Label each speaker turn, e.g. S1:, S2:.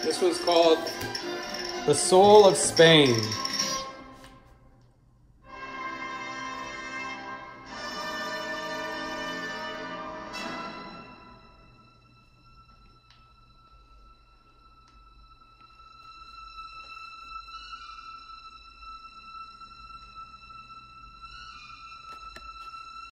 S1: This was called The Soul of Spain.